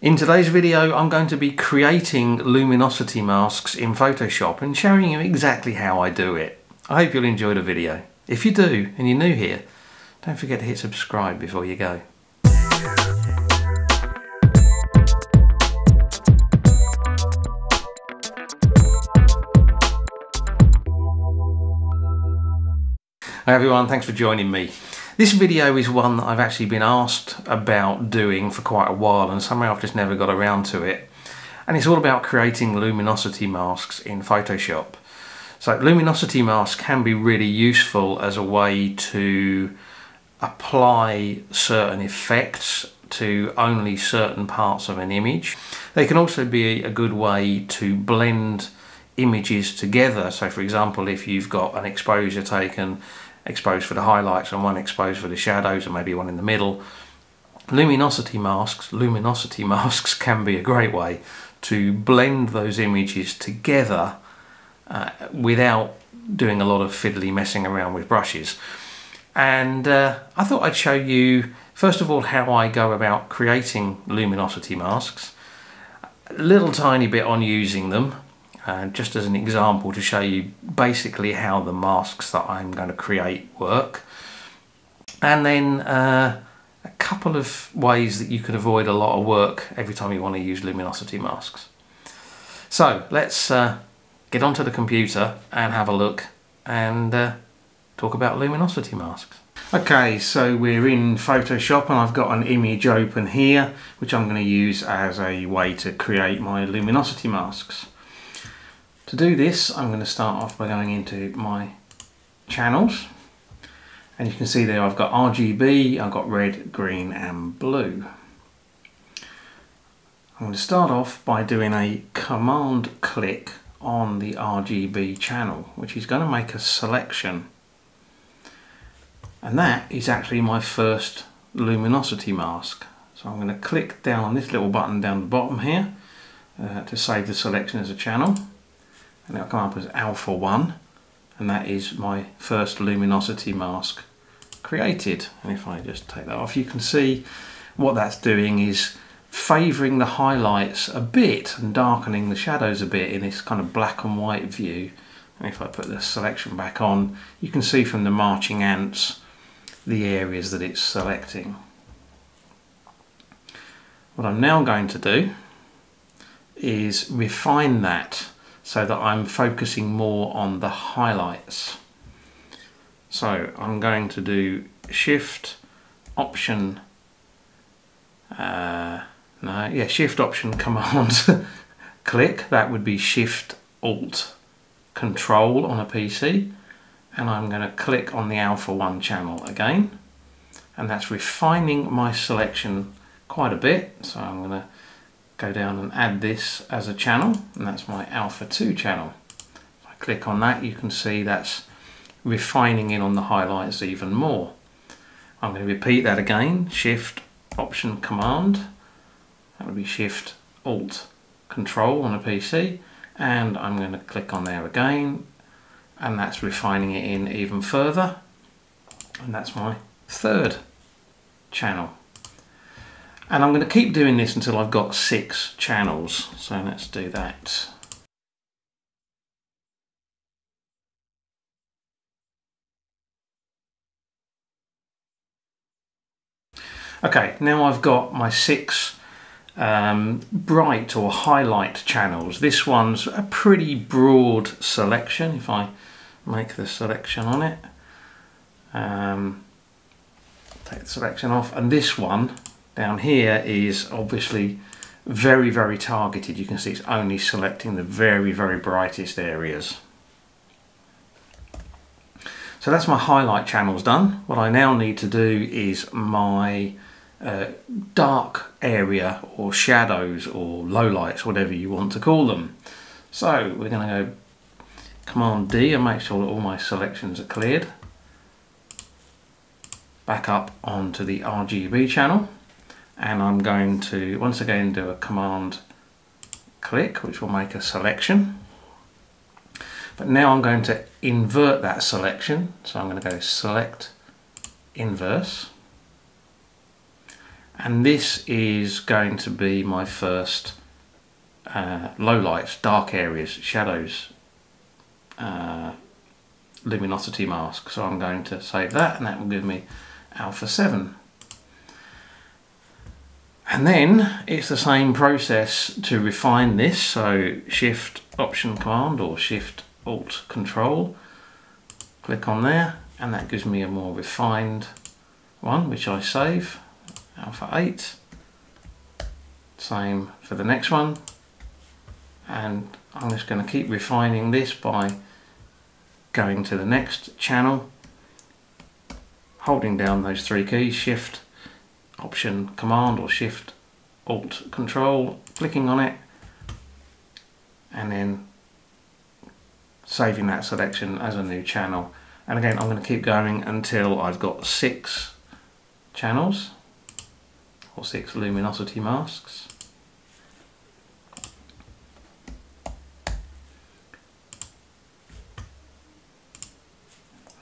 In today's video I'm going to be creating luminosity masks in Photoshop and showing you exactly how I do it. I hope you'll enjoy the video. If you do and you're new here, don't forget to hit subscribe before you go. Hi everyone, thanks for joining me. This video is one that I've actually been asked about doing for quite a while and somehow I've just never got around to it. And it's all about creating luminosity masks in Photoshop. So luminosity masks can be really useful as a way to apply certain effects to only certain parts of an image. They can also be a good way to blend images together. So for example, if you've got an exposure taken exposed for the highlights and one exposed for the shadows and maybe one in the middle. Luminosity masks, luminosity masks can be a great way to blend those images together uh, without doing a lot of fiddly messing around with brushes. And uh, I thought I'd show you first of all how I go about creating luminosity masks, a little tiny bit on using them, uh, just as an example to show you basically how the masks that I'm going to create work. And then uh, a couple of ways that you can avoid a lot of work every time you want to use luminosity masks. So let's uh, get onto the computer and have a look and uh, talk about luminosity masks. Okay, so we're in Photoshop and I've got an image open here which I'm going to use as a way to create my luminosity masks. To do this, I'm going to start off by going into my channels. And you can see there I've got RGB, I've got red, green and blue. I'm going to start off by doing a command click on the RGB channel, which is going to make a selection. And that is actually my first luminosity mask. So I'm going to click down on this little button down the bottom here uh, to save the selection as a channel and it'll come up as alpha 1 and that is my first luminosity mask created and if I just take that off you can see what that's doing is favouring the highlights a bit and darkening the shadows a bit in this kind of black and white view and if I put the selection back on you can see from the marching ants the areas that it's selecting. What I'm now going to do is refine that so that I'm focusing more on the highlights. So I'm going to do shift option uh, no yeah shift option command. Click that would be shift alt control on a PC and I'm going to click on the alpha 1 channel again. And that's refining my selection quite a bit. So I'm going to go down and add this as a channel and that's my alpha 2 channel. If I click on that you can see that's refining in on the highlights even more. I'm going to repeat that again, shift option command, that would be shift alt control on a PC and I'm going to click on there again and that's refining it in even further and that's my third channel. And I'm going to keep doing this until I've got six channels. So let's do that. Okay, now I've got my six um, bright or highlight channels. This one's a pretty broad selection if I make the selection on it. Um, take the selection off and this one down here is obviously very, very targeted. You can see it's only selecting the very, very brightest areas. So that's my highlight channels done. What I now need to do is my uh, dark area or shadows or lowlights, whatever you want to call them. So we're going to go Command D and make sure that all my selections are cleared. Back up onto the RGB channel and I'm going to once again do a command click which will make a selection but now I'm going to invert that selection so I'm going to go select inverse and this is going to be my first uh, low lights, dark areas, shadows, uh, luminosity mask. So I'm going to save that and that will give me alpha 7. And then it's the same process to refine this. So shift option command or shift alt control. Click on there and that gives me a more refined one which I save. Alpha 8. Same for the next one. And I'm just going to keep refining this by going to the next channel holding down those three keys shift option command or shift alt control clicking on it and then saving that selection as a new channel. And again I'm going to keep going until I've got six channels or six luminosity masks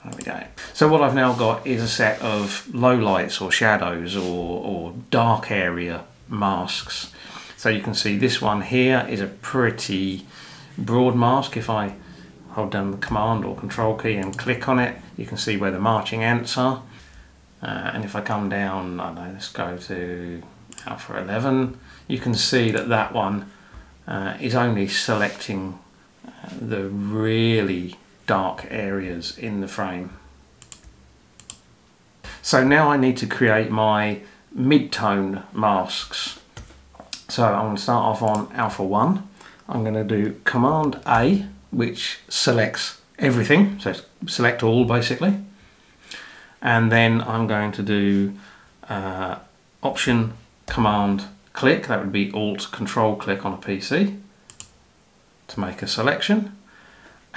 There we go. So what I've now got is a set of low lights or shadows or, or dark area masks. So you can see this one here is a pretty broad mask. If I hold down the command or control key and click on it, you can see where the marching ants are. Uh, and if I come down, I know, let's go to alpha 11, you can see that that one uh, is only selecting uh, the really dark areas in the frame. So now I need to create my mid-tone masks. So I'm going to start off on alpha 1. I'm going to do command A which selects everything, so select all basically. And then I'm going to do uh, option command click, that would be alt control click on a PC to make a selection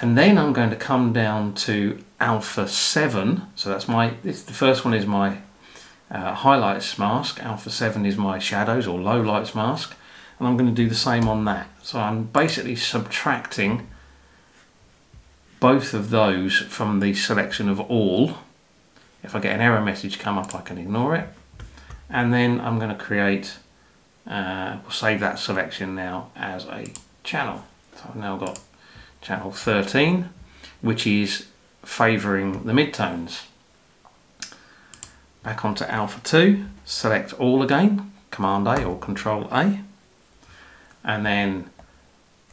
and then I'm going to come down to alpha 7 so that's my the first one is my uh, highlights mask. Alpha 7 is my shadows or low lights mask. And I'm going to do the same on that. So I'm basically subtracting both of those from the selection of all. If I get an error message come up I can ignore it. And then I'm going to create uh, we'll save that selection now as a channel. So I've now got channel 13 which is favouring the midtones. Back onto alpha 2, select all again, command A or control A and then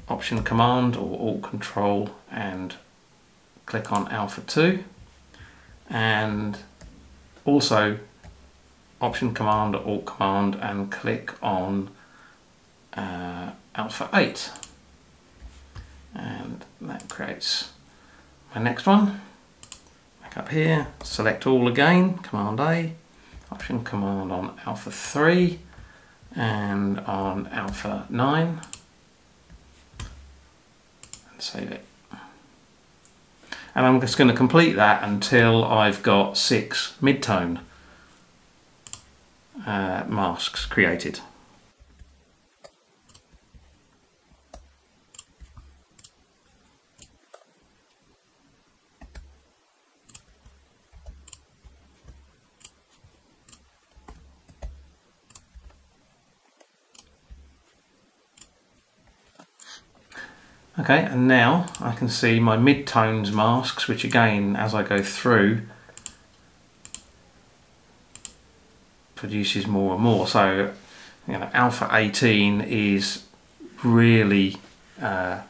option command or alt control and click on alpha 2 and also option command or alt command and click on uh, alpha 8 and that creates my next one. Back up here, select all again, Command A, Option Command on Alpha 3 and on Alpha 9 and save it. And I'm just going to complete that until I've got six mid-tone uh, masks created. Okay, and now I can see my mid-tones masks, which again, as I go through, produces more and more. So, you know, alpha 18 is really uh,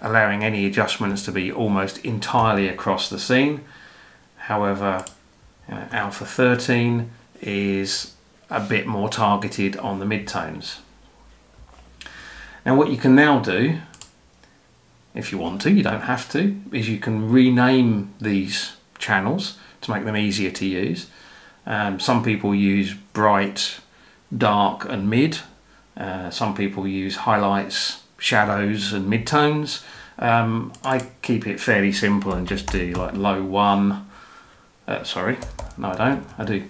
allowing any adjustments to be almost entirely across the scene. However, you know, alpha 13 is a bit more targeted on the midtones. Now what you can now do if you want to, you don't have to, is you can rename these channels to make them easier to use. Um, some people use bright, dark and mid. Uh, some people use highlights, shadows and midtones. Um, I keep it fairly simple and just do like low one, uh, sorry, no I don't, I do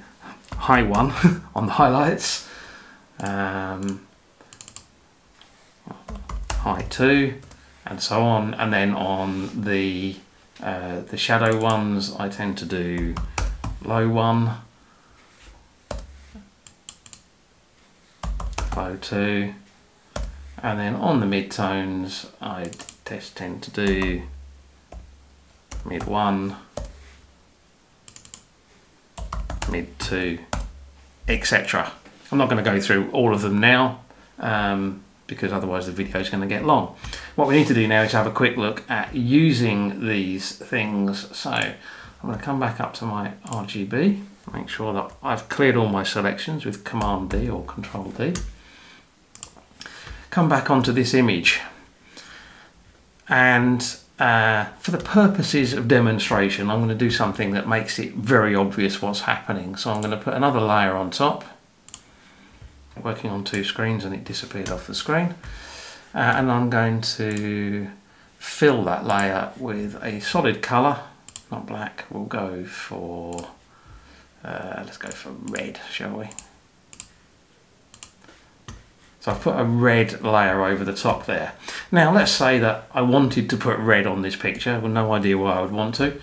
high one on the highlights, um, high two, and so on. And then on the uh, the shadow ones, I tend to do low one, O2 and then on the midtones I test tend to do mid 1 mid 2 etc I'm not going to go through all of them now um, because otherwise the video is going to get long what we need to do now is have a quick look at using these things so I'm going to come back up to my RGB make sure that I've cleared all my selections with Command D or Control D. Come back onto this image and uh, for the purposes of demonstration I'm going to do something that makes it very obvious what's happening. So I'm going to put another layer on top working on two screens and it disappeared off the screen uh, and I'm going to fill that layer with a solid colour not black we'll go for uh, let's go for red, shall we? So I've put a red layer over the top there. Now let's say that I wanted to put red on this picture, with no idea why I would want to,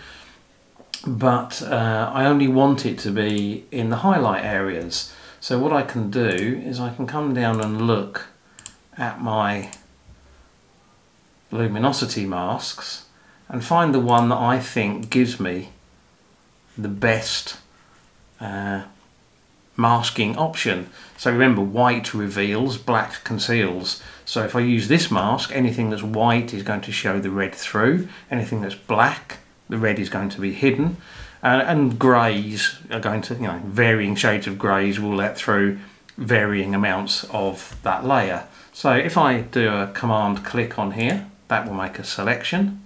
but uh, I only want it to be in the highlight areas. So what I can do is I can come down and look at my luminosity masks and find the one that I think gives me the best uh, masking option. So remember, white reveals, black conceals. So if I use this mask, anything that's white is going to show the red through. Anything that's black, the red is going to be hidden. Uh, and greys are going to, you know, varying shades of greys will let through varying amounts of that layer. So if I do a command click on here, that will make a selection.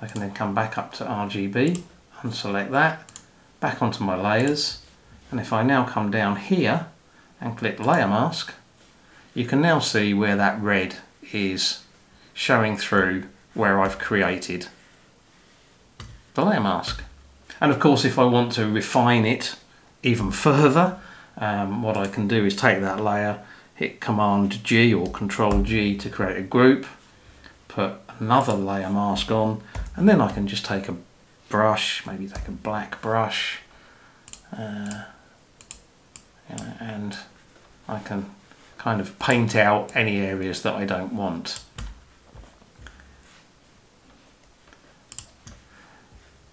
I can then come back up to RGB, unselect that, back onto my layers and if I now come down here and click layer mask you can now see where that red is showing through where I've created the layer mask and of course if I want to refine it even further um, what I can do is take that layer hit command G or control G to create a group put another layer mask on and then I can just take a brush, maybe take a black brush, uh, and I can kind of paint out any areas that I don't want.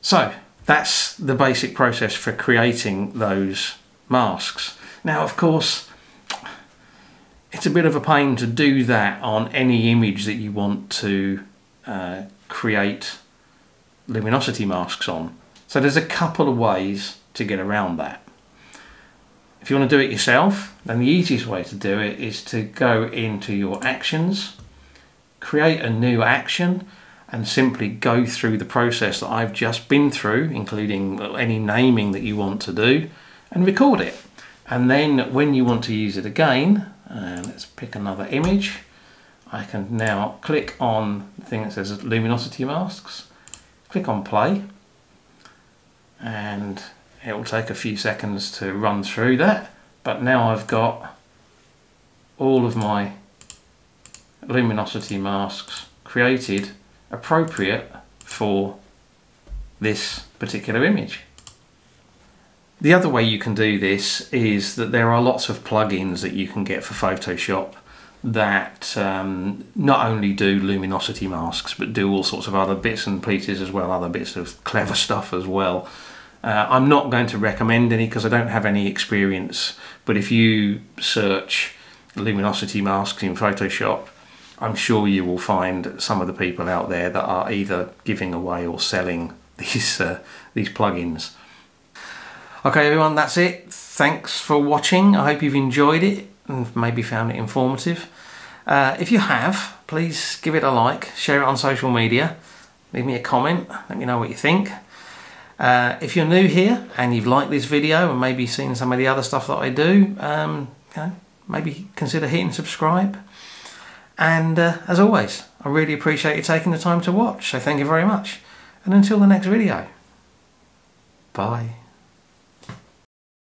So that's the basic process for creating those masks. Now of course it's a bit of a pain to do that on any image that you want to uh, create luminosity masks on. So there's a couple of ways to get around that. If you want to do it yourself, then the easiest way to do it is to go into your actions, create a new action, and simply go through the process that I've just been through, including any naming that you want to do, and record it. And then when you want to use it again, uh, let's pick another image, I can now click on the thing that says luminosity masks, click on play and it will take a few seconds to run through that but now I've got all of my luminosity masks created appropriate for this particular image. The other way you can do this is that there are lots of plugins that you can get for Photoshop that um, not only do luminosity masks but do all sorts of other bits and pieces as well, other bits of clever stuff as well. Uh, I'm not going to recommend any because I don't have any experience, but if you search luminosity masks in Photoshop, I'm sure you will find some of the people out there that are either giving away or selling these uh, these plugins. Okay everyone, that's it. Thanks for watching. I hope you've enjoyed it and maybe found it informative. Uh, if you have, please give it a like, share it on social media, leave me a comment, let me know what you think. Uh, if you're new here and you've liked this video and maybe seen some of the other stuff that I do, um, you know, maybe consider hitting subscribe. And uh, as always, I really appreciate you taking the time to watch, so thank you very much. And until the next video, bye.